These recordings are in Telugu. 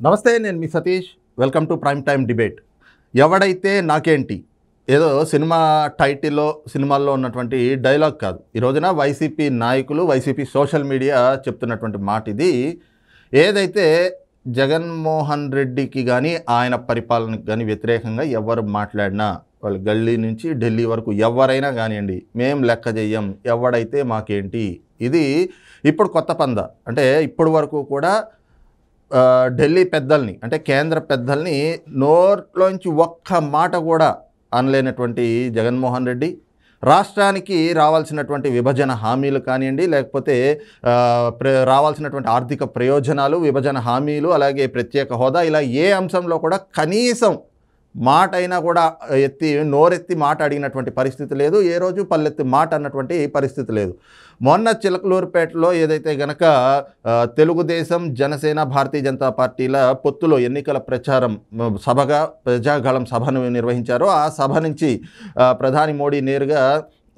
నమస్తే నేను మీ Satish. Welcome to prime time debate ఎవడైతే నాకేంటి ఏదో సినిమా టైటిల్లో సినిమాల్లో ఉన్నటువంటి డైలాగ్ కాదు. ఈ రోజున వైసీపీ నాయకులు వైసీపీ సోషల్ మీడియా చెప్తున్నటువంటి మాట ఇది. ఏదైతే జగన్మోహన్ రెడ్డికి కానీ ఆయన పరిపాలనకి కానీ వ్యతిరేకంగా ఎవరు మాట్లాడినా వాళ్ళు గల్లీ నుంచి ఢిల్లీ వరకు ఎవరైనా కానివ్వండి మేం లెక్క చెయ్యం ఎవడైతే మాకేంటి ఇది ఇప్పుడు కొత్త పంద. అంటే ఇప్పటి వరకు కూడా ఢిల్లీ పెద్దల్ని అంటే కేంద్ర పెద్దల్ని నోట్లోంచి ఒక్క మాట కూడా అనలేనటువంటి జగన్మోహన్ రెడ్డి. రాష్ట్రానికి రావాల్సినటువంటి విభజన హామీలు కానివ్వండి లేకపోతే ప్ర రావాల్సినటువంటి ఆర్థిక ప్రయోజనాలు విభజన హామీలు అలాగే ప్రత్యేక హోదా ఇలా ఏ అంశంలో కూడా కనీసం మాట అయినా కూడా ఎత్తి నోరెత్తి మాట అడిగినటువంటి పరిస్థితి లేదు. ఏ రోజు పల్లెత్తి మాట అన్నటువంటి పరిస్థితి లేదు. మొన్న చిలకలూరుపేటలో ఏదైతే గనక తెలుగుదేశం జనసేన భారతీయ జనతా పార్టీల పొత్తులో ఎన్నికల ప్రచారం సభగా ప్రజాగళం సభను నిర్వహించారో ఆ సభ నుంచి ప్రధాని మోడీ నేరుగా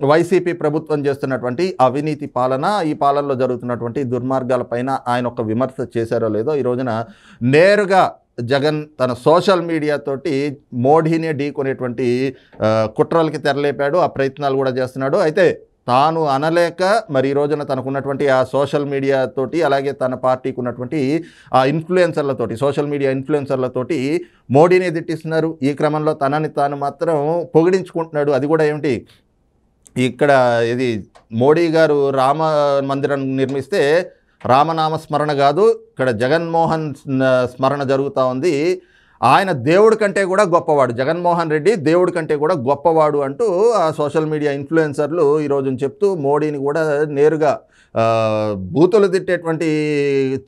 వైసీపీ ప్రభుత్వం చేస్తున్నటువంటి అవినీతి పాలన ఈ పాలనలో జరుగుతున్నటువంటి దుర్మార్గాలపైన ఆయన ఒక విమర్శ చేశారో లేదో ఈ రోజున నేరుగా జగన్ తన సోషల్ మీడియా తోటి మోడీనే ఢీకొనేటువంటి కుట్రలకి తెరలేపాడు ఆ ప్రయత్నాలు కూడా చేస్తున్నాడు. అయితే తాను అనలేక మరి ఈ రోజున తనకున్నటువంటి ఆ సోషల్ మీడియా తోటి అలాగే తన పార్టీకి ఉన్నటువంటి ఆ ఇన్ఫ్లుయెన్సర్లతోటి సోషల్ మీడియా ఇన్ఫ్లుయెన్సర్లతోటి మోడీని దిట్టిస్తున్నారు ఈ క్రమంలో తనని తాను మాత్రం పొగిడించుకుంటున్నాడు. అది కూడా ఏమిటి? ఇక్కడ ఇది మోడీ గారు రామ మందిరం నిర్మిస్తే రామనామ స్మరణ కాదు ఇక్కడ జగన్మోహన్ స్మరణ జరుగుతూ ఉంది. ఆయన దేవుడి కంటే కూడా గొప్పవాడు. జగన్మోహన్ రెడ్డి దేవుడి కంటే కూడా గొప్పవాడు అంటూ ఆ సోషల్ మీడియా ఇన్ఫ్లుయెన్సర్లు ఈరోజు చెప్తూ మోడీని కూడా నేరుగా బూతులు తిట్టేటువంటి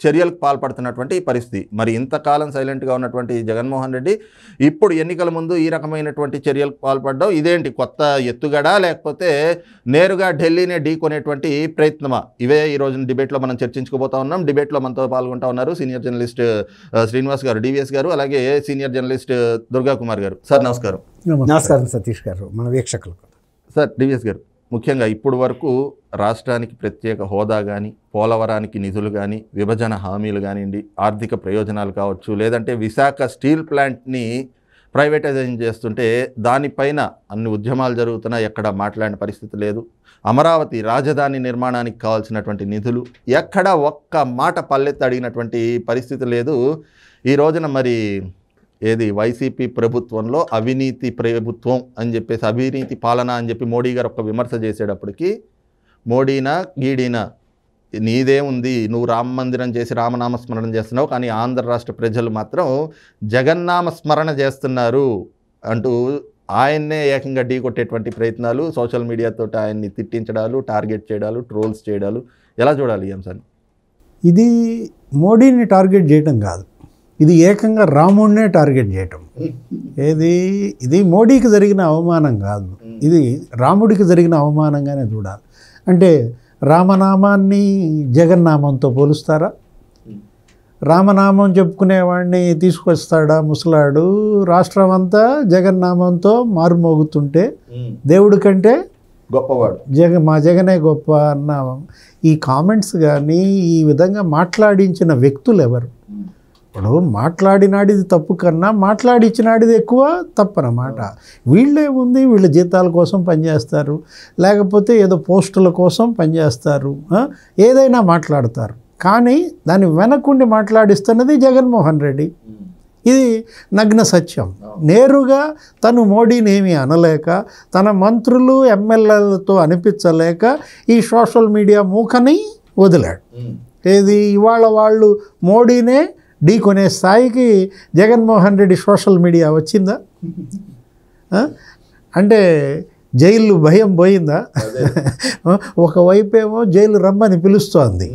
చర్యలకు పాల్పడుతున్నటువంటి పరిస్థితి. మరి ఇంతకాలం సైలెంట్గా ఉన్నటువంటి జగన్మోహన్ రెడ్డి ఇప్పుడు ఎన్నికల ముందు ఈ రకమైనటువంటి చర్యలకు పాల్పడడం ఇదేంటి? కొత్త ఎత్తుగడ? లేకపోతే నేరుగా ఢిల్లీనే ఢీకొనేటువంటి ప్రయత్నమా? ఇవే ఈ రోజున డిబేట్లో మనం చర్చించుకోబోతా ఉన్నాం. డిబేట్లో మనతో పాల్గొంటా ఉన్నారు సీనియర్ జర్నలిస్ట్ శ్రీనివాస్ గారు డివిఎస్ గారు అలాగే సీనియర్ జర్నలిస్ట్ దుర్గా కుమార్ గారు. సార్ నమస్కారం. నమస్కారం సతీష్ గారు మన వీక్షకులకు. సార్ డివిఎస్ గారు. ముఖ్యంగా ఇప్పుడు వరకు రాష్ట్రానికి ప్రత్యేక హోదా కానీ పోలవరానికి నిధులు కానీ విభజన హామీలు కానివ్వండి ఆర్థిక ప్రయోజనాలు కావచ్చు లేదంటే విశాఖ స్టీల్ ప్లాంట్ని ప్రైవేటైజేషన్ చేస్తుంటే దానిపైన అన్ని ఉద్యమాలు జరుగుతున్నా ఎక్కడ మాట్లాడిన పరిస్థితి లేదు. అమరావతి రాజధాని నిర్మాణానికి కావాల్సినటువంటి నిధులు ఎక్కడ ఒక్క మాట పల్లెత్తి అడిగినటువంటి పరిస్థితి లేదు. ఈ రోజున మరి ఏది? వైసీపీ ప్రభుత్వంలో అవినీతి ప్రభుత్వం అని చెప్పేసి అవినీతి పాలన అని చెప్పి మోడీ గారు ఒక విమర్శ చేసేటప్పటికి మోడీనా గీడీనా? నీదేముంది నువ్వు రామ మందిరం చేసి రామనామ స్మరణ చేస్తున్నావు కానీ ఆంధ్ర రాష్ట్ర ప్రజలు మాత్రం జగన్నామ స్మరణ చేస్తున్నారు అంటూ ఆయన్నే ఏకంగా ఢీ కొట్టేటువంటి ప్రయత్నాలు సోషల్ మీడియాతో ఆయన్ని తిట్టించడాలు టార్గెట్ చేయడాలు ట్రోల్స్ చేయడాలు ఎలా చూడాలి ఈ అంశాన్ని ఇది మోడీని టార్గెట్ చేయడం కాదు. ఇది ఏకంగా రాముడినే టార్గెట్ చేయటం. ఏది? ఇది మోడీకి జరిగిన అవమానం కాదు. ఇది రాముడికి జరిగిన అవమానంగానే చూడాలి. అంటే రామనామాన్ని జగన్నామంతో పోలుస్తారా? రామనామం చెప్పుకునేవాడిని తీసుకొస్తాడా ముసలాడు? రాష్ట్రం అంతా జగన్నామంతో మారుమోగుతుంటే దేవుడి కంటే గొప్పవాడు. జగ మా జగనే గొప్ప అన్న ఈ కామెంట్స్ కానీ ఈ విధంగా మాట్లాడించిన వ్యక్తులు ఎవరు ఇప్పుడు మాట్లాడినాడిది తప్పు కన్నా మాట్లాడిచ్చినాడిది ఎక్కువ తప్పనమాట. వీళ్ళే ఉంది వీళ్ళ జీతాల కోసం పనిచేస్తారు లేకపోతే ఏదో పోస్టుల కోసం పనిచేస్తారు? ఏదైనా మాట్లాడతారు. కానీ దాని వెనకుండి మాట్లాడిస్తున్నది జగన్మోహన్ రెడ్డి. ఇది నగ్న సత్యం. నేరుగా తను మోడీని ఏమీ అనలేక తన మంత్రులు ఎమ్మెల్యేలతో అనిపించలేక ఈ సోషల్ మీడియా మూకని వదిలాడు. ఏది? ఇవాళ వాళ్ళు మోడీనే ఢీకొనే స్థాయికి జగన్మోహన్ రెడ్డి సోషల్ మీడియా వచ్చిందా? అంటే జైలు భయం పోయిందా? ఒకవైపేమో జైలు రమ్మని పిలుస్తోంది?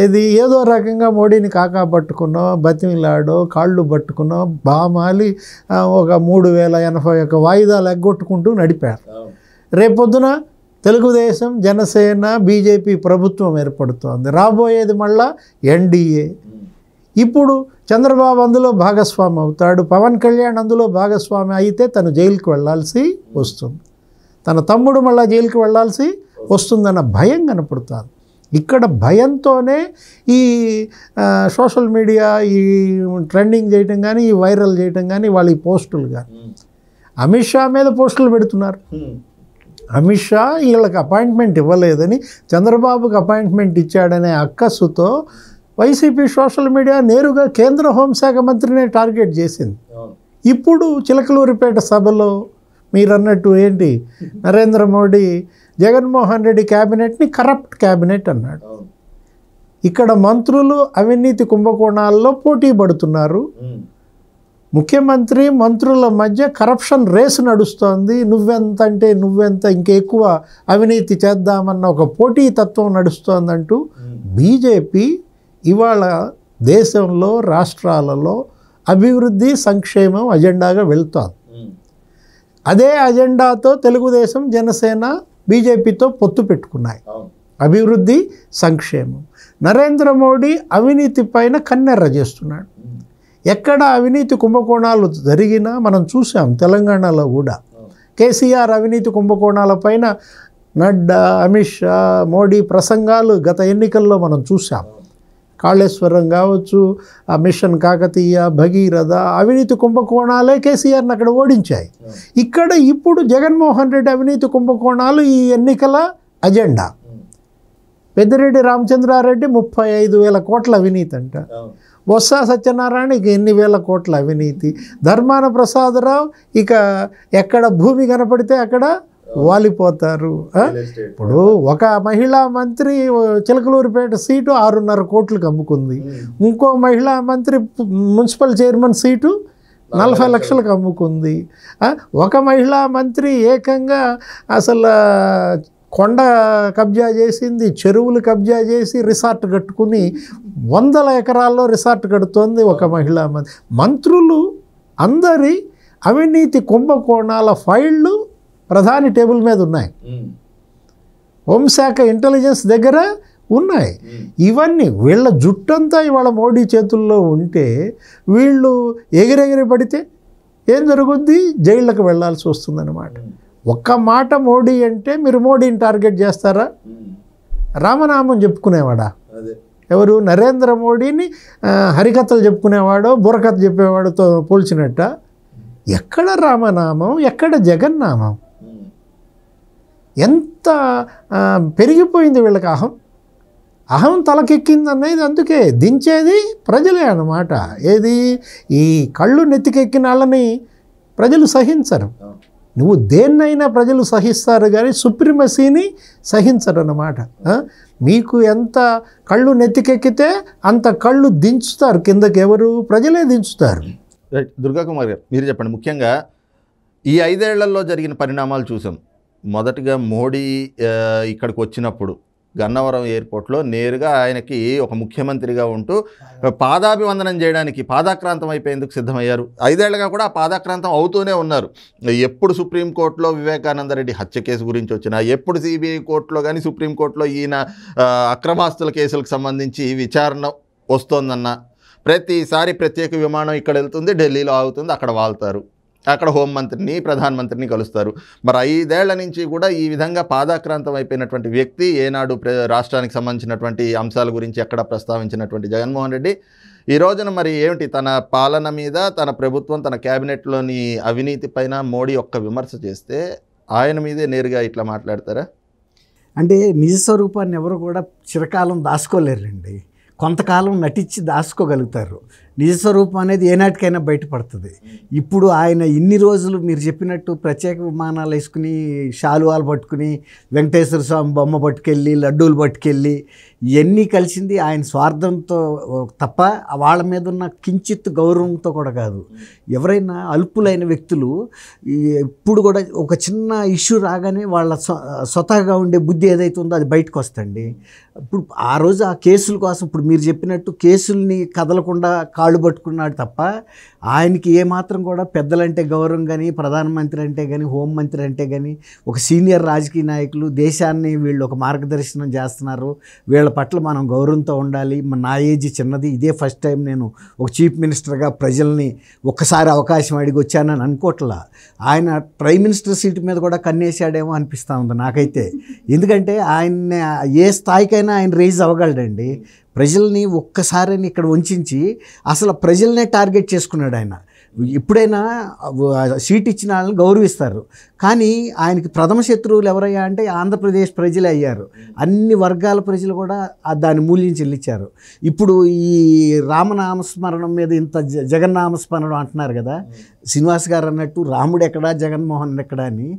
ఏది ఏదో రకంగా మోడీని కాకా పట్టుకున్నో బతిమిలాడో కాళ్ళు పట్టుకున్నో బామాలి ఒక మూడు వేల ఎనభై ఒక వాయిదాలు ఎగ్గొట్టుకుంటూ నడిపారు. రేపొద్దున తెలుగుదేశం జనసేన బీజేపీ ప్రభుత్వం ఏర్పడుతోంది. రాబోయేది మళ్ళా ఎన్డీఏ ఇప్పుడు చంద్రబాబు అందులో భాగస్వామి అవుతాడు. పవన్ కళ్యాణ్ అందులో భాగస్వామి అయితే తను జైలుకి వెళ్ళాల్సి వస్తుంది. తన తమ్ముడు మళ్ళా జైలుకి వెళ్ళాల్సి వస్తుందన్న భయం కనపడుతుంది. ఇక్కడ భయంతోనే ఈ సోషల్ మీడియా ఈ ట్రెండింగ్ చేయటం కానీ ఈ వైరల్ చేయటం కానీ వాళ్ళ ఈ పోస్టులు కానీ అమిత్ షా మీద పోస్టులు పెడుతున్నారు. అమిత్ షా వీళ్ళకి అపాయింట్మెంట్ ఇవ్వలేదని చంద్రబాబుకి అపాయింట్మెంట్ ఇచ్చాడనే అక్కస్సుతో వైసీపీ సోషల్ మీడియా నేరుగా కేంద్ర హోంశాఖ మంత్రినే టార్గెట్ చేసింది. ఇప్పుడు చిలకలూరిపేట సభలో మీరు అన్నట్టు ఏంటి? నరేంద్ర మోడీ జగన్మోహన్ రెడ్డి క్యాబినెట్ని కరప్ట్ క్యాబినెట్ అన్నాడు. ఇక్కడ మంత్రులు అవినీతి కుంభకోణాల్లో పోటీ పడుతున్నారు. ముఖ్యమంత్రి మంత్రుల మధ్య కరప్షన్ రేసు నడుస్తోంది. నువ్వెంత అంటే నువ్వెంత ఇంకెక్కువ అవినీతి చేద్దామన్న ఒక పోటీ తత్వం నడుస్తోందంటూ బీజేపీ ఇవాళ దేశంలో రాష్ట్రాలలో అభివృద్ధి సంక్షేమం అజెండాగా వెళ్తోంది. అదే అజెండాతో తెలుగుదేశం జనసేన బీజేపీతో పొత్తు పెట్టుకున్నాయి. అభివృద్ధి సంక్షేమం. నరేంద్ర మోడీ అవినీతి పైన కన్నెర్ర చేస్తున్నాడు. ఎక్కడ అవినీతి కుంభకోణాలు జరిగినా మనం చూసాం తెలంగాణలో కూడా. కేసీఆర్ అవినీతి కుంభకోణాల పైన నడ్డా అమిత్ షా మోడీ ప్రసంగాలు గత ఎన్నికల్లో మనం చూసాం. కాళేశ్వరం కావచ్చు ఆ మిషన్ కాకతీయ భగీరథ అవినీతి కుంభకోణాలే కేసీఆర్ని అక్కడ ఓడించాయి. ఇక్కడ ఇప్పుడు జగన్మోహన్ రెడ్డి అవినీతి కుంభకోణాలు ఈ ఎన్నికల అజెండా. పెద్దిరెడ్డి రామచంద్రారెడ్డి ముప్పై ఐదు వేల కోట్ల అవినీతి అంట. బొత్స సత్యనారాయణకి ఎన్ని వేల కోట్ల అవినీతి. ధర్మాన ప్రసాదరావు ఇక ఎక్కడ భూమి కనపడితే అక్కడ వాలిపోతారు? ఇప్పుడు ఒక మహిళా మంత్రి చిలకలూరిపేట సీటు ఆరున్నర కోట్లకు అమ్ముకుంది. ఇంకో మహిళా మంత్రి మున్సిపల్ చైర్మన్ సీటు నలభై లక్షలకు అమ్ముకుంది? ఒక మహిళా మంత్రి ఏకంగా అసలు కొండ కబ్జా చేసింది చెరువులు కబ్జా చేసి రిసార్ట్ కట్టుకుని వందల ఎకరాల్లో రిసార్ట్ కడుతోంది ఒక మహిళా మంత్రి. మంత్రులు అందరి అవినీతి కుంభకోణాల ఫైళ్ళు ప్రధాని టేబుల్ మీద ఉన్నాయి. హోంశాఖ ఇంటెలిజెన్స్ దగ్గర ఉన్నాయి. ఇవన్నీ వీళ్ళ జుట్టంతా ఇవాళ మోడీ చేతుల్లో ఉంటే వీళ్ళు ఎగిరెగిరి పడితే ఏం జరుగుద్ది? జైళ్ళకు వెళ్ళాల్సి వస్తుందన్నమాట. ఒక్క మాట మోడీ అంటే మీరు మోడీని టార్గెట్ చేస్తారా? రామనామం చెప్పుకునేవాడా? ఎవరు? నరేంద్ర మోడీని హరికథలు చెప్పుకునేవాడో బుర్రకథ చెప్పేవాడితో పోల్చినట్ట? ఎక్కడ రామనామం? ఎక్కడ జగన్నామం? ఎంత పెరిగిపోయింది వీళ్ళకి అహం? అహం తలకెక్కింది అనేది అందుకే దించేది ప్రజలే అన్నమాట. ఏది? ఈ కళ్ళు నెత్తికెక్కిన వాళ్ళని ప్రజలు సహించరు. నువ్వు దేన్నైనా ప్రజలు సహిస్తారు కానీ సుప్రీమసీని సహించరు అన్నమాట. మీకు ఎంత కళ్ళు నెత్తికెక్కితే అంత కళ్ళు దించుతారు. కిందకి ఎవరు? ప్రజలే దించుతారు. దుర్గాకుమార్ గారు మీరు చెప్పండి. ముఖ్యంగా ఈ ఐదేళ్ళలో జరిగిన పరిణామాలు చూసాం. మొదటగా మోడీ ఇక్కడికి వచ్చినప్పుడు గన్నవరం ఎయిర్పోర్ట్లో నేరుగా ఆయనకి ఒక ముఖ్యమంత్రిగా ఉంటూ పాదాభివందనం చేయడానికి పాదాక్రాంతం అయిపోయేందుకు సిద్ధమయ్యారు. ఐదేళ్ళుగా కూడా ఆ పాదాక్రాంతం అవుతూనే ఉన్నారు. ఎప్పుడు సుప్రీంకోర్టులో వివేకానంద రెడ్డి హత్య కేసు గురించి వచ్చినా ఎప్పుడు సిబిఐ కోర్టులో కానీ సుప్రీంకోర్టులో ఈయన అక్రమాస్తుల కేసులకు సంబంధించి విచారణ వస్తోందన్న ప్రతిసారి ప్రత్యేక విమానం ఇక్కడ వెళ్తుంది ఢిల్లీలో ఆగుతుంది అక్కడ వాళ్తారు. అక్కడ హోంమంత్రిని ప్రధానమంత్రిని కలుస్తారు. మరి ఐదేళ్ళ నుంచి కూడా ఈ విధంగా పాదాక్రాంతం అయిపోయినటువంటి వ్యక్తి ఏనాడు రాష్ట్రానికి సంబంధించినటువంటి అంశాల గురించి ఎక్కడ ప్రస్తావించినటువంటి జగన్మోహన్ రెడ్డి. ఈ రోజున మరి ఏమిటి? తన పాలన మీద తన ప్రభుత్వం తన క్యాబినెట్లోని అవినీతి పైన మోడీ ఒక్క విమర్శ చేస్తే ఆయన మీదే నేరుగా ఇట్లా మాట్లాడతారా? అంటే నిజ స్వరూపాన్ని ఎవరు కూడా చిరకాలం దాచుకోలేరండి కొంతకాలం నటించి దాచుకోగలుగుతారు. నిజ స్వరూపం అనేది ఏనాటికైనా బయటపడుతుంది. ఇప్పుడు ఆయన ఇన్ని రోజులు మీరు చెప్పినట్టు ప్రత్యేక విమానాలు వేసుకుని శాలువాలు పట్టుకుని వెంకటేశ్వర స్వామి బొమ్మ పట్టుకెళ్ళి లడ్డూలు పట్టుకెళ్ళి ఇవన్నీ కలిసింది ఆయన స్వార్థంతో తప్ప వాళ్ళ మీద ఉన్న కించిత్ గౌరవంతో కూడా కాదు. ఎవరైనా అల్పులైన వ్యక్తులు ఇప్పుడు కూడా ఒక చిన్న ఇష్యూ రాగానే వాళ్ళ స్వతహగా ఉండే బుద్ధి ఏదైతే ఉందో అది బయటకు వస్తండి ఇప్పుడు ఆ రోజు ఆ కేసుల కోసం ఇప్పుడు మీరు చెప్పినట్టు కేసుల్ని కదలకుండా కాళ్ళు పట్టుకున్నాడు తప్ప ఆయనకి ఏమాత్రం కూడా పెద్దలంటే గౌరవం కానీ ప్రధానమంత్రి అంటే కానీ హోంమంత్రి అంటే కానీ ఒక సీనియర్ రాజకీయ నాయకులు దేశాన్ని వీళ్ళు ఒక మార్గదర్శనం చేస్తున్నారు. వీళ్ళ పట్ల మనం గౌరవంతో ఉండాలి. నా ఏజ్ చిన్నది. ఇదే ఫస్ట్ టైం నేను ఒక చీఫ్ మినిస్టర్గా ప్రజల్ని ఒక్కసారి అవకాశం అడిగి వచ్చానని అనుకోవట్లా ఆయన ప్రైమ్ మినిస్టర్ సీట్ మీద కూడా కన్నేసాడేమో అనిపిస్తూ ఉంది నాకైతే. ఎందుకంటే ఆయన్ని ఏ స్థాయికైనా ఆయన రేజ్ అవ్వగలడండి. ప్రజల్ని ఒక్కసారిని ఇక్కడ ఉంచి అసలు ప్రజల్నే టార్గెట్ చేసుకున్నాడు ఆయన. ఎప్పుడైనా సీట్ ఇచ్చిన వాళ్ళని గౌరవిస్తారు. కానీ ఆయనకి ప్రథమ శత్రువులు ఎవరయ్యా అంటే ఆంధ్రప్రదేశ్ ప్రజలే అయ్యారు. అన్ని వర్గాల ప్రజలు కూడా దాని మూల్యం చెల్లించారు. ఇప్పుడు ఈ రామనామస్మరణం మీద ఇంత జ- జగన్నామస్మరణం అంటున్నారు కదా. శ్రీనివాస్ గారు అన్నట్టు రాముడు ఎక్కడా జగన్మోహన్ ఎక్కడా అని.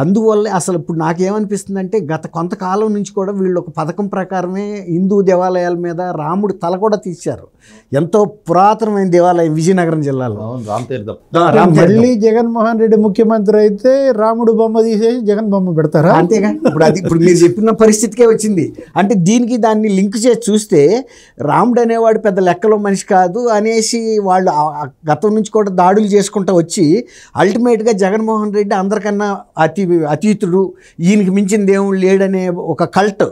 అందువల్ల అసలు ఇప్పుడు నాకేమనిపిస్తుందంటే గత కొంతకాలం నుంచి కూడా వీళ్ళు ఒక పథకం ప్రకారమే హిందూ దేవాలయాల మీద రాముడు తల కూడా తీశారు. ఎంతో పురాతనమైన దేవాలయం విజయనగరం జిల్లాలో. మళ్ళీ జగన్మోహన్ రెడ్డి ముఖ్యమంత్రి అయితే రాముడు బొమ్మ తీసేసి జగన్ బొమ్మ పెడతారా? అంతేగా. ఇప్పుడు అది ఇప్పుడు మీరు చెప్పిన పరిస్థితికే వచ్చింది. అంటే దీనికి దాన్ని లింక్ చేసి చూస్తే రాముడు అనేవాడు పెద్ద లెక్కలో మనిషి కాదు అనేసి వాళ్ళు గతం నుంచి కూడా దాడులు చేసుకుంటూ వచ్చి అల్టిమేట్గా జగన్మోహన్ రెడ్డి అందరికన్నా అతి అతీతుడు ఈయనకి మించిన దేవుడు లేడనే ఒక కల్ట్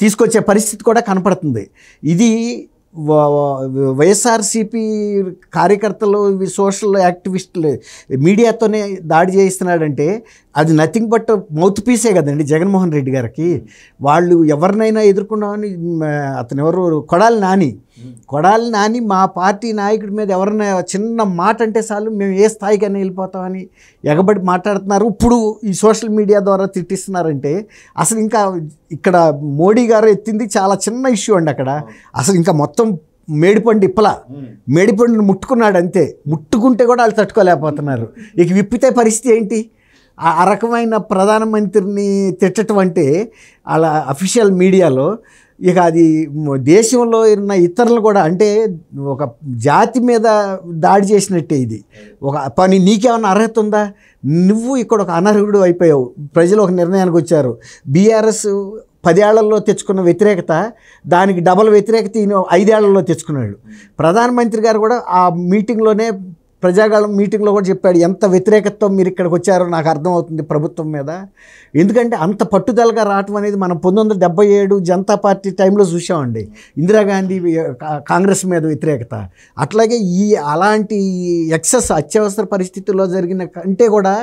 తీసుకొచ్చే పరిస్థితి కూడా కనపడుతుంది. ఇది వైఎస్ఆర్సీపీ కార్యకర్తలు సోషల్ యాక్టివిస్టులు మీడియాతోనే దాడి చేయిస్తున్నాడంటే అది నథింగ్ బట్ మౌత్ పీసే కదండి జగన్మోహన్ రెడ్డి గారికి. వాళ్ళు ఎవరినైనా ఎదుర్కొన్నామని అతను ఎవరు? కొడాలి నాని. కొడాలి నాని మా పార్టీ నాయకుడి మీద ఎవరైనా చిన్న మాట అంటే చాలు మేము ఏ స్థాయికైనా వెళ్ళిపోతామని ఎగబడి మాట్లాడుతున్నారు. ఇప్పుడు ఈ సోషల్ మీడియా ద్వారా తిట్టిస్తున్నారంటే అసలు ఇంకా ఇక్కడ మోడీ గారు ఎత్తింది చాలా చిన్న ఇష్యూ అండి అక్కడ. అసలు ఇంకా మొత్తం మేడిపండు ఇప్పల. మేడిపండును ముట్టుకున్నాడు అంతే ముట్టుకుంటే కూడా వాళ్ళు తట్టుకోలేకపోతున్నారు. ఇక విప్పితే పరిస్థితి ఏంటి? ఆ రకమైన ప్రధానమంత్రిని తిట్టడం అంటే అలా అఫీషియల్ మీడియాలో ఇక అది దేశంలో ఉన్న ఇతరులు కూడా అంటే ఒక జాతి మీద దాడి చేసినట్టే ఇది. ఒక పని నీకేమన్నా అర్హత ఉందా? నువ్వు ఇక్కడ ఒక అనర్హుడు అయిపోయావు. ప్రజలు ఒక నిర్ణయానికి వచ్చారు. బీఆర్ఎస్ పదేళ్ళలో తెచ్చుకున్న వ్యతిరేకత దానికి డబల్ వ్యతిరేకత ఈయన ఐదేళ్ళలో తెచ్చుకున్నాడు. ప్రధానమంత్రి గారు కూడా ఆ మీటింగ్లోనే ప్రజాగాళం మీటింగ్లో కూడా చెప్పాడు ఎంత వ్యతిరేకతతో మీరు ఇక్కడికి వచ్చారో నాకు అర్థమవుతుంది ప్రభుత్వం మీద. ఎందుకంటే అంత పట్టుదలగా రావటం అనేది మనం పంతొమ్మిది వందల ఏడు జనతా పార్టీ టైంలో చూసామండి. ఇందిరాగాంధీ కాంగ్రెస్ మీద వ్యతిరేకత. అట్లాగే ఈ అలాంటి ఎక్సెస్ అత్యవసర పరిస్థితుల్లో జరిగిన కంటే కూడా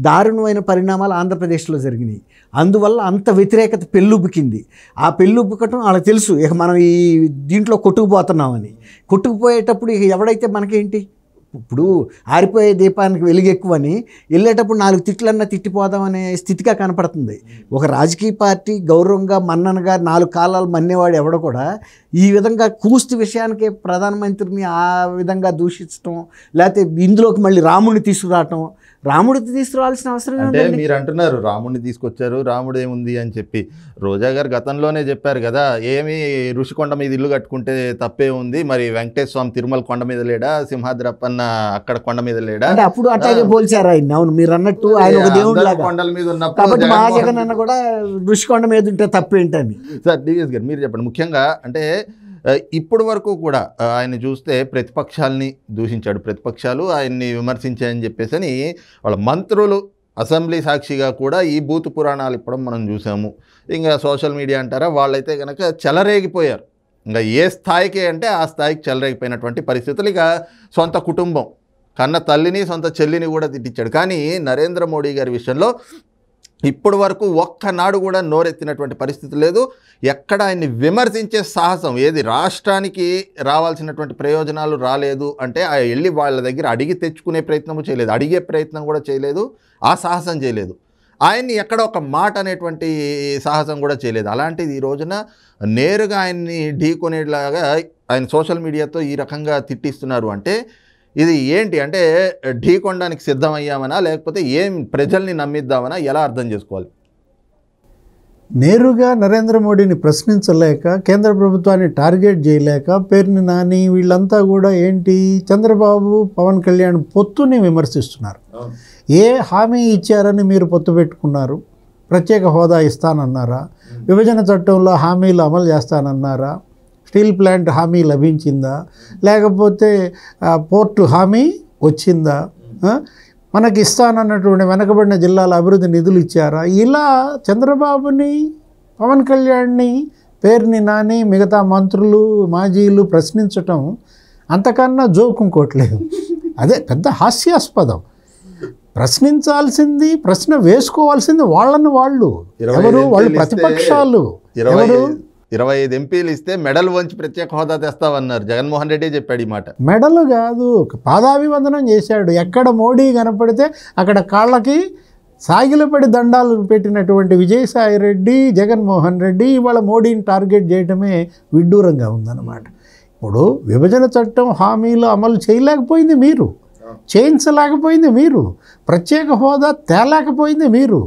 దారుణమైన పరిణామాలు ఆంధ్రప్రదేశ్లో జరిగినాయి. అందువల్ల అంత వ్యతిరేకత పెళ్ళుబుకింది. ఆ పెళ్ళుబుకటం వాళ్ళకి తెలుసు ఇక మనం ఈ దీంట్లో కొట్టుకుపోతున్నామని. కొట్టుకుపోయేటప్పుడు ఇక ఎవడైతే మనకేంటి? ఇప్పుడు ఆరిపోయే దీపానికి వెలుగు ఎక్కువని వెళ్ళేటప్పుడు నాలుగు తిట్లన్నా తిట్టిపోదామనే స్థితిగా కనపడుతుంది. ఒక రాజకీయ పార్టీ గౌరవంగా మన్ననగా నాలుగు కాలాలు మన్నేవాడు ఎవడో కూడా ఈ విధంగా కూస్తు విషయానికే ప్రధానమంత్రిని ఆ విధంగా దూషించడం లేకపోతే ఇందులోకి మళ్ళీ రాముడిని తీసుకురావటం రాముడిని తీసుకురావాల్సిన అవసరం అంటే? మీరు అంటున్నారు రాముడిని తీసుకొచ్చారు రాముడు ఏముంది అని చెప్పి. రోజా గారు గతంలోనే చెప్పారు కదా ఏమి ఋషికొండ మీద ఇల్లు కట్టుకుంటే తప్పే ఉంది. మరి వెంకటేశ్వర స్వామి తిరుమల కొండ మీద లేడా? సింహాద్రప్పన్న అక్కడ కొండ మీద లేడా? అంటే అప్పుడు అట్లాగే పోల్చారు ఆయన. అవును మీరు అన్నట్టు ఆయన ఒక దేవుడు కొండల మీద ఉన్నప్పుడు కాబట్టి మా జగన్మోహన్ జగన్ అన్న కూడా ఋషికొండ మీద ఉంటే తప్పేంటని సార్ డివిఎస్ గారు మీరు చెప్పండి. ముఖ్యంగా అంటే ఇప్పటి వరకు కూడా ఆయన చూస్తే ప్రతిపక్షాలని దూషించాడు. ప్రతిపక్షాలు ఆయన్ని విమర్శించాయని చెప్పేసి అని వాళ్ళ మంత్రులు అసెంబ్లీ సాక్షిగా కూడా ఈ బూతు పురాణాలు ఇప్పడం మనం చూసాము. ఇంకా సోషల్ మీడియా అంటారా వాళ్ళైతే కనుక చెలరేగిపోయారు. ఇంకా ఏ స్థాయికి అంటే ఆ స్థాయికి చెలరేగిపోయినటువంటి పరిస్థితులు ఇక సొంత కుటుంబం. కన్న తల్లిని సొంత చెల్లిని కూడా తిట్టించాడు. కానీ నరేంద్ర మోడీ గారి విషయంలో ఇప్పటి వరకు ఒక్కనాడు కూడా నోరెత్తినటువంటి పరిస్థితి లేదు. ఎక్కడ ఆయన్ని విమర్శించే సాహసం ఏది రాష్ట్రానికి రావాల్సినటువంటి ప్రయోజనాలు రాలేదు అంటే ఆ వెళ్ళి వాళ్ళ దగ్గర అడిగి తెచ్చుకునే ప్రయత్నము చేయలేదు. అడిగే ప్రయత్నం కూడా చేయలేదు. ఆ సాహసం చేయలేదు. ఆయన్ని ఎక్కడ ఒక మాట అనేటువంటి సాహసం కూడా చేయలేదు. అలాంటిది ఈ రోజున నేరుగా ఆయన్ని ఢీకొనేలాగా ఆయన సోషల్ మీడియాతో ఈ రకంగా తిట్టిస్తున్నారు అంటే ఇది ఏంటి అంటే ఢీకొనడానికి సిద్ధమయ్యామనా లేకపోతే ఏం ప్రజల్ని నమ్మిద్దామనా ఎలా అర్థం చేసుకోవాలి? నేరుగా నరేంద్ర మోడీని ప్రశ్నించలేక కేంద్ర ప్రభుత్వాన్ని టార్గెట్ చేయలేక పేరుని నాని వీళ్ళంతా కూడా ఏంటి చంద్రబాబు పవన్ కళ్యాణ్ పొత్తుని విమర్శిస్తున్నారు. ఏ హామీ ఇచ్చారని మీరు పొత్తు పెట్టుకున్నారు? ప్రత్యేక హోదా ఇస్తానన్నారా? విభజన చట్టంలో హామీలు అమలు చేస్తానన్నారా? స్టీల్ ప్లాంట్ హామీ లభించిందా? లేకపోతే పోర్టు హామీ వచ్చిందా? మనకి ఇస్తానన్నటువంటి వెనకబడిన జిల్లాల అభివృద్ధి నిధులు ఇచ్చారా? ఇలా చంద్రబాబుని పవన్ కళ్యాణ్ని పేరుని నాని మిగతా మంత్రులు మాజీలు ప్రశ్నించటం అంతకన్నా జోక్ ఇంకోట్లేదు అదే పెద్ద హాస్యాస్పదం. ప్రశ్నించాల్సింది ప్రశ్న వేసుకోవాల్సింది వాళ్ళని వాళ్ళు. ఎవరు? వాళ్ళు ప్రతిపక్షాలు. ఎవరు? ఇరవై ఐదు ఎంపీలు ఇస్తే మెడల్ వంచి ప్రత్యేక హోదా తెస్తామన్నారు జగన్మోహన్ రెడ్డి చెప్పాడు ఈ మాట. మెడలు కాదు ఒక పాదాభివందనం చేశాడు. ఎక్కడ మోడీ కనపడితే అక్కడ కాళ్ళకి సాగిలపడి దండాలు పెట్టినటువంటి విజయసాయి రెడ్డి జగన్మోహన్ రెడ్డి ఇవాళ మోడీని టార్గెట్ చేయడమే విడ్డూరంగా ఉందన్నమాట. ఇప్పుడు విభజన చట్టం హామీలు అమలు చేయలేకపోయింది మీరు. చేయించలేకపోయింది మీరు. ప్రత్యేక హోదా తేలేకపోయింది మీరు.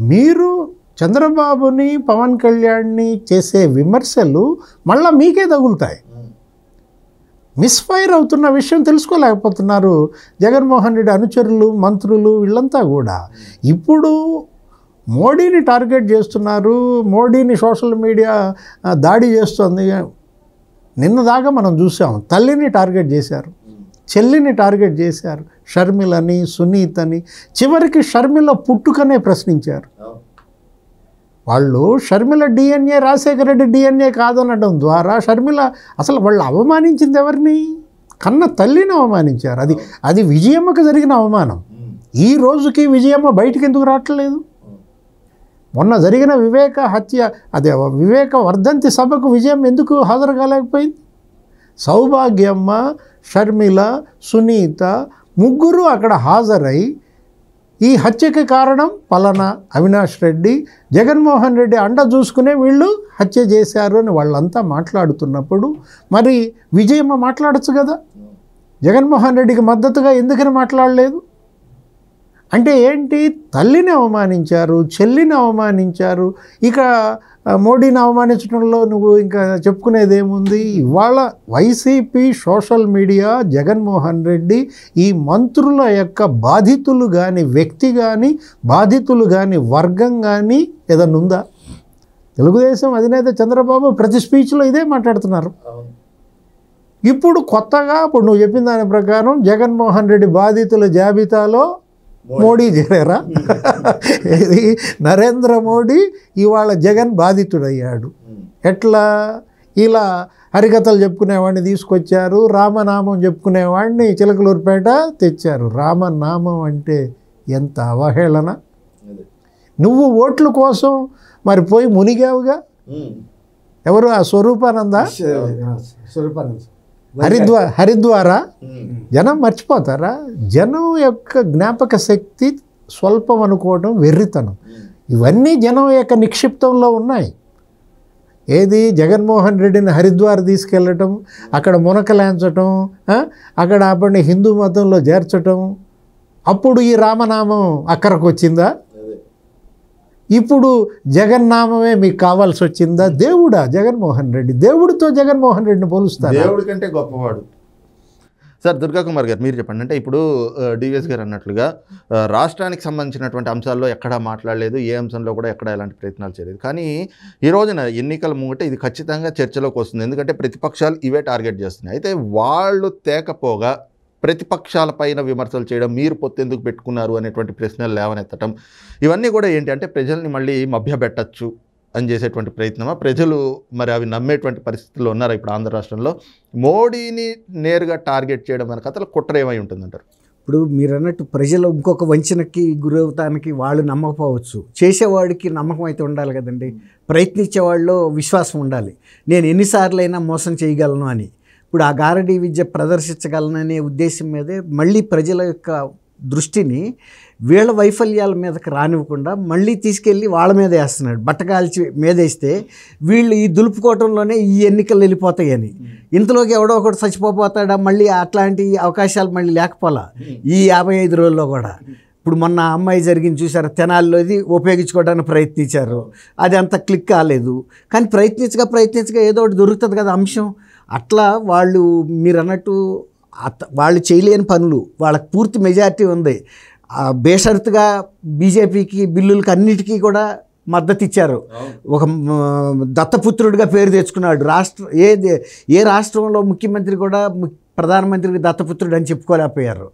మీరు చంద్రబాబుని పవన్ కళ్యాణ్ని చేసే విమర్శలు మళ్ళీ మీకే తగులుతాయి. మిస్ఫైర్ అవుతున్న విషయం తెలుసుకోలేకపోతున్నారు జగన్మోహన్ రెడ్డి అనుచరులు మంత్రులు వీళ్ళంతా కూడా. ఇప్పుడు మోడీని టార్గెట్ చేస్తున్నారు మోడీని సోషల్ మీడియా దాడి చేస్తుంది. నిన్న దాకా మనం చూసాం తల్లిని టార్గెట్ చేశారు చెల్లిని టార్గెట్ చేశారు షర్మిలని సునీతని చివరికి షర్మిల పుట్టుకనే ప్రశ్నించారు. వాళ్ళు షర్మిల డిఎన్ఏ రాజశేఖర రెడ్డి డిఎన్ఏ కాదనడం ద్వారా షర్మిల అసలు వాళ్ళు అవమానించింది ఎవరిని? కన్న తల్లిని అవమానించారు. అది అది విజయమ్మకు జరిగిన అవమానం. ఈ రోజుకి విజయమ్మ బయటికి ఎందుకు రావట్లేదు? మొన్న జరిగిన వివేక హత్య అదే వివేక వర్ధంతి సభకు విజయం ఎందుకు హాజరు కాలేకపోయింది సౌభాగ్యమ్మ షర్మిల సునీత ముగ్గురు అక్కడ హాజరై ఈ హత్యకి కారణం పలానా అవినాష్ రెడ్డి. జగన్మోహన్ రెడ్డి అండ చూసుకునే వీళ్ళు హత్య చేశారు అని వాళ్ళంతా మాట్లాడుతున్నప్పుడు. మరి విజయమ్మ మాట్లాడచ్చు కదా? జగన్మోహన్ రెడ్డికి మద్దతుగా ఎందుకని మాట్లాడలేదు? అంటే ఏంటి? తల్లిని అవమానించారు చెల్లిని అవమానించారు. ఇక మోడీని అవమానించడంలో నువ్వు ఇంకా చెప్పుకునేది ఏముంది ఇవాళ YCP social media Jaganmohan Reddy ఈ మంత్రుల యొక్క బాధితులు కానీ వ్యక్తి కానీ బాధితులు కానీ వర్గం కానీ ఏదన్నా ఉందా? తెలుగుదేశం అధినేత చంద్రబాబు ప్రతి స్పీచ్లో ఇదే మాట్లాడుతున్నారు. ఇప్పుడు కొత్తగా ఇప్పుడు నువ్వు చెప్పిన దాని ప్రకారం జగన్మోహన్ రెడ్డి బాధితుల జాబితాలో మోడీ చేరారా ఇది నరేంద్ర మోడీ ఇవాళ జగన్ బాధితుడయ్యాడు. ఎట్లా? ఇలా హరికథలు చెప్పుకునేవాడిని తీసుకొచ్చారు రామనామం చెప్పుకునేవాడిని చిలకలూరుపేట తెచ్చారు. రామనామం అంటే ఎంత అవహేళన? నువ్వు ఓట్ల కోసం మరి పోయి మునిగావుగా? ఎవరు? ఆ స్వరూపానంద. హరిద్వా హరిద్వారా? జనం మర్చిపోతారా? జనం యొక్క జ్ఞాపక శక్తి స్వల్పం అనుకోవడం వెర్రితనం. ఇవన్నీ జనం యొక్క నిక్షిప్తంలో ఉన్నాయి. ఏది? జగన్మోహన్ రెడ్డిని హరిద్వార్ తీసుకెళ్ళటం అక్కడ మునకలాంచటం? అక్కడ అప్పటిని హిందూ మతంలో చేర్చటం. అప్పుడు ఈ రామనామం అక్కరకు వచ్చిందా? ఇప్పుడు జగన్నామమే మీకు కావాల్సి వచ్చిందా దేవుడా జగన్మోహన్ రెడ్డి. దేవుడితో జగన్మోహన్ రెడ్డిని పోలుస్తారు దేవుడి కంటే గొప్పవాడు. సార్ దుర్గా కుమార్ గారు మీరు చెప్పండి. అంటే ఇప్పుడు డివిఎస్ గారు అన్నట్లుగా రాష్ట్రానికి సంబంధించినటువంటి అంశాల్లో ఎక్కడా మాట్లాడలేదు ఏ అంశంలో కూడా ఎక్కడ ఎలాంటి ప్రయత్నాలు చేయలేదు. కానీ ఈ రోజున ఎన్నికల ముంగట ఇది ఖచ్చితంగా చర్చలోకి వస్తుంది. ఎందుకంటే ప్రతిపక్షాలు ఇవే టార్గెట్ చేస్తున్నాయి. అయితే వాళ్ళు తేకపోగా ప్రతిపక్షాల పైన విమర్శలు చేయడం మీరు పొత్తెందుకు పెట్టుకున్నారు అనేటువంటి ప్రశ్నలు లేవనెత్తడం ఇవన్నీ కూడా ఏంటి అంటే ప్రజల్ని మళ్ళీ మభ్యపెట్టచ్చు అని చేసేటువంటి ప్రయత్నమా? ప్రజలు మరి అవి నమ్మేటువంటి పరిస్థితుల్లో ఉన్నారు ఇప్పుడు ఆంధ్ర రాష్ట్రంలో? మోడీని నేరుగా టార్గెట్ చేయడం అనే అసలు కుట్ర ఏమై ఉంటుందంటారు? ఇప్పుడు మీరు అన్నట్టు ప్రజలు ఇంకొక వంచనకి గురవుతానికి వాళ్ళు నమ్మకపోవచ్చు. చేసేవాడికి నమ్మకం అయితే ఉండాలి కదండి. ప్రయత్నించే వాళ్ళలో విశ్వాసం ఉండాలి. నేను ఎన్నిసార్లైనా మోసం చేయగలను అని. ఇప్పుడు ఆ గారడీ విద్య ప్రదర్శించగలననే ఉద్దేశం మీదే మళ్ళీ ప్రజల యొక్క దృష్టిని వీళ్ళ వైఫల్యాల మీదకి రానివ్వకుండా మళ్ళీ తీసుకెళ్ళి వాళ్ళ మీద వేస్తున్నాడు. బట్టకాల్చి మీద వేస్తే వీళ్ళు ఈ దులుపుకోవటంలోనే ఈ ఎన్నికలు వెళ్ళిపోతాయని ఇంతలోకి ఎవడో ఒకటి చచ్చిపోతాడా మళ్ళీ అట్లాంటి అవకాశాలు మళ్ళీ లేకపోలా? ఈ యాభై ఐదు రోజుల్లో కూడా. ఇప్పుడు మొన్న అమ్మాయి జరిగింది చూసారు? తెనాల్లో ఇది ఉపయోగించుకోవడానికి ప్రయత్నించారు. అది అంత క్లిక్ కాలేదు. కానీ ప్రయత్నించగా ప్రయత్నించగా ఏదో ఒకటి దొరుకుతుంది కదా అంశం. అట్లా వాళ్ళు మీరు అన్నట్టు వాళ్ళు చేయలేని పనులు వాళ్ళకి పూర్తి మెజారిటీ ఉంది. ఆ బేషరతుగా బీజేపీకి బిల్లులకి అన్నిటికీ కూడా మద్దతు ఇచ్చారు ఒక దత్తపుత్రుడిగా పేరు తెచ్చుకున్నాడు. రాష్ట్ర ఏ ఏ రాష్ట్రంలో ముఖ్యమంత్రి కూడా ప్రధానమంత్రికి దత్తపుత్రుడు అని చెప్పుకోలేకపోయారు.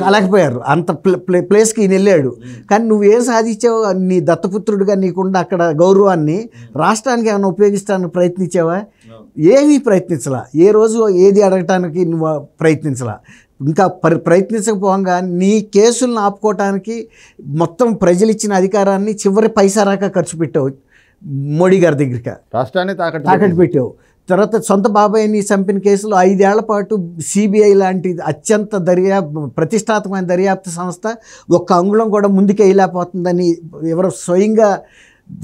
కాలేకపోయారు. అంత ప్లే ప్లే- ప్లేస్కి ఈయన వెళ్ళాడు. కానీ నువ్వేం సాధించావు నీ దత్తపుత్రుడిగా నీకుండా అక్కడ గౌరవాన్ని రాష్ట్రానికి ఏమైనా ఉపయోగించడానికి ప్రయత్నించావా? ఏమీ ప్రయత్నించలా. ఏ రోజు ఏది అడగటానికి నువ్వు ప్రయత్నించలా? ఇంకా ప్ర ప్రయత్నించకపోగా నీ కేసులను ఆపుకోవటానికి మొత్తం ప్రజలు ఇచ్చిన అధికారాన్ని చివరి పైసా రాక ఖర్చు పెట్టావు మోడీ గారి దగ్గరికి. రాష్ట్రాన్ని తాకట్టు తాకట్టు పెట్టావు. తర్వాత సొంత బాబాయిని చంపిన కేసులో ఐదేళ్ళ పాటు సిబిఐ లాంటి అత్యంత దర్యా ప్రతిష్టాత్మకమైన దర్యాప్తు సంస్థ ఒక్క అంగుళం కూడా ముందుకు వేయలేకపోతుందని ఎవరు స్వయంగా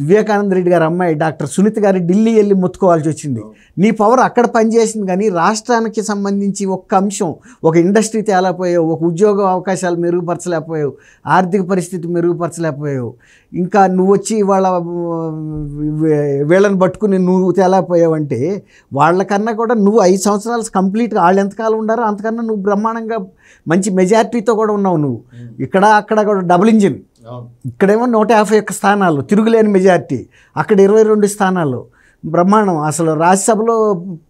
వివేకానంద రెడ్డి గారి అమ్మాయి డాక్టర్ సునీత గారి ఢిల్లీ వెళ్ళి మొత్తుకోవాల్సి వచ్చింది. నీ పవర్ అక్కడ పనిచేసింది కానీ రాష్ట్రానికి సంబంధించి ఒక్క అంశం ఒక ఇండస్ట్రీ తేలేకపోయావు ఒక ఉద్యోగ అవకాశాలు మెరుగుపరచలేకపోయావు ఆర్థిక పరిస్థితి మెరుగుపరచలేకపోయావు. ఇంకా నువ్వు వచ్చి వాళ్ళ వీళ్ళని పట్టుకుని నువ్వు తేలేకపోయావంటే వాళ్ళకన్నా కూడా నువ్వు ఐదు సంవత్సరాలు కంప్లీట్గా వాళ్ళు ఎంతకాలం ఉండారో అంతకన్నా నువ్వు బ్రహ్మాండంగా మంచి మెజారిటీతో కూడా ఉన్నావు నువ్వు. ఇక్కడ అక్కడ కూడా డబుల్ ఇంజిన్. ఇక్కడేమో నూట యాభై ఒక్క స్థానాలు తిరుగులేని మెజార్టీ. అక్కడ ఇరవై రెండు స్థానాలు. బ్రహ్మాండం అసలు రాజ్యసభలో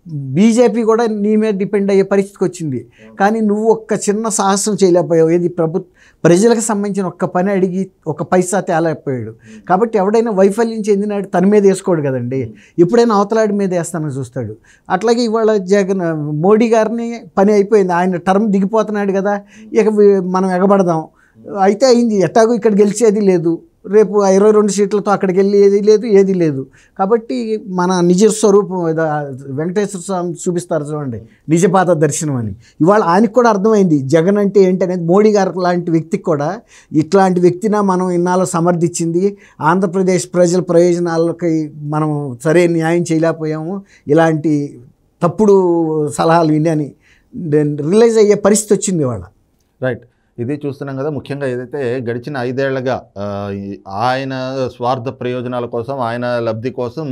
బీజేపీ కూడా నీ మీద డిపెండ్ అయ్యే పరిస్థితికి వచ్చింది. కానీ నువ్వు ఒక్క చిన్న సాహసం చేయలేకపోయావు. ఏది ప్రభు ప్రజలకు సంబంధించిన ఒక్క పని అడిగి ఒక పైసా తేలేకపోయాడు. కాబట్టి ఎవడైనా వైఫల్యం చెందినాడు తన మీద వేసుకోడు కదండి. ఎప్పుడైనా అవతలాడి మీద వేస్తానని చూస్తాడు. అట్లాగే ఇవాళ జగన్ మోడీ గారిని పని అయిపోయింది. ఆయన టర్మ్ దిగిపోతున్నాడు కదా. ఇక మనం ఎగబడదాం. అయితే అయింది. ఎట్టాగో ఇక్కడ గెలిచేది లేదు. రేపు ఇరవై రెండు సీట్లతో అక్కడికి వెళ్ళి ఏది లేదు ఏది లేదు. కాబట్టి మన నిజ స్వరూపం వెంకటేశ్వర స్వామి చూపిస్తారు చూడండి నిజపాత దర్శనం అని. ఇవాళ ఆయనకు కూడా అర్థమైంది జగన్ అంటే ఏంటనేది. మోడీ గారు లాంటి వ్యక్తికి కూడా ఇట్లాంటి వ్యక్తిన మనం ఇన్నాళ్ళు సమర్థించింది. ఆంధ్రప్రదేశ్ ప్రజల ప్రయోజనాలకి మనం సరే న్యాయం చేయలేకపోయాము. ఇలాంటి తప్పుడు సలహాలు విని రిలైజ్ అయ్యే పరిస్థితి వచ్చింది ఇవాళ. రైట్ ఇది చూస్తున్నాం కదా ముఖ్యంగా ఏదైతే గడిచిన ఐదేళ్ళుగా ఆయన స్వార్థ ప్రయోజనాల కోసం ఆయన లబ్ధి కోసం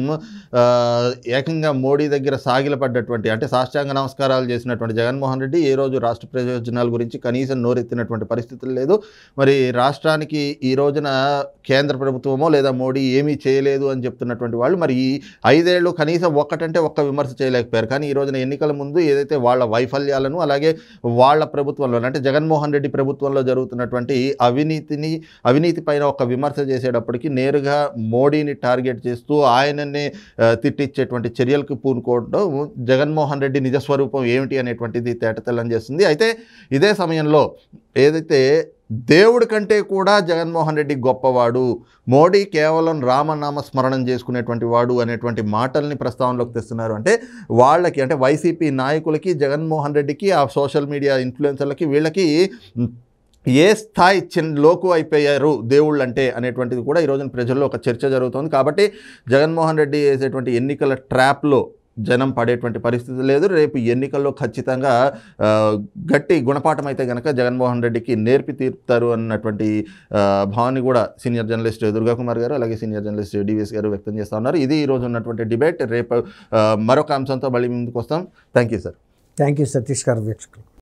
ఏకంగా మోడీ దగ్గర సాగిలపడ్డటువంటి అంటే సాష్టాంగ నమస్కారాలు చేసినటువంటి జగన్మోహన్ రెడ్డి ఏ రోజు రాష్ట్ర ప్రయోజనాల గురించి కనీసం నోరెత్తినటువంటి పరిస్థితులు లేదు. మరి రాష్ట్రానికి ఈ రోజున కేంద్ర ప్రభుత్వమో లేదా మోడీ ఏమీ చేయలేదు అని చెప్తున్నటువంటి వాళ్ళు మరి ఈ ఐదేళ్ళు కనీసం ఒక్కటంటే ఒక్క విమర్శ చేయలేకపోయారు. కానీ ఈ రోజున ఎన్నికల ముందు ఏదైతే వాళ్ళ వైఫల్యాలను అలాగే వాళ్ళ ప్రభుత్వంలో అంటే జగన్మోహన్ రెడ్డి ప్రభుత్వం ప్రభుత్వంలో జరుగుతున్నటువంటి అవినీతిని అవినీతి పైన ఒక విమర్శ చేసేటప్పటికి నేరుగా మోడీని టార్గెట్ చేస్తూ ఆయననే తిట్టిచ్చేటువంటి తిట్టించేటువంటి చర్యలకు పూనుకోవడం జగన్మోహన్ రెడ్డి నిజస్వరూపం ఏమిటి అనేటువంటిది తేటతెల్లం చేస్తుంది. అయితే ఇదే సమయంలో ఏదైతే దేవుడి కంటే కూడా జగన్మోహన్ రెడ్డి గొప్పవాడు మోడీ కేవలం రామనామ స్మరణం చేసుకునేటువంటి వాడు అనేటువంటి మాటల్ని ప్రస్తావనలోకి తెస్తున్నారు అంటే వాళ్ళకి అంటే వైసీపీ నాయకులకి జగన్మోహన్ రెడ్డికి ఆ సోషల్ మీడియా ఇన్ఫ్లుయెన్సర్లకి వీళ్ళకి ఏ స్థాయి చిన్న లోకు అయిపోయారు దేవుళ్ళు అంటే అనేటువంటిది కూడా ఈ రోజున ప్రజల్లో ఒక చర్చ జరుగుతుంది. కాబట్టి జగన్మోహన్ రెడ్డి వేసేటువంటి ఎన్నికల ట్రాప్లో జనం పడేటువంటి పరిస్థితి లేదు. రేపు ఎన్నికల్లో ఖచ్చితంగా గట్టి గుణపాఠం అయితే కనుక జగన్మోహన్ రెడ్డికి నేర్పి తీరుతారు అన్నటువంటి భావాన్ని కూడా సీనియర్ జర్నలిస్ట్ దుర్గాకుమార్ గారు అలాగే సీనియర్ జర్నలిస్ట్ డివిఎస్ గారు వ్యక్తం చేస్తూ ఉన్నారు. ఇది ఈరోజు ఉన్నటువంటి డిబేట్. రేపు మరొక అంశంతో మళ్ళీ ముందుకు వస్తాం. Thank you sir. Thank you Satish garu వీక్షకులు.